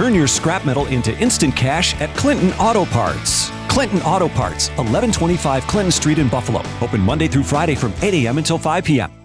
Turn your scrap metal into instant cash at Clinton Auto Parts. Clinton Auto Parts, 1125 Clinton Street in Buffalo. Open Monday through Friday from 8 a.m. until 5 p.m.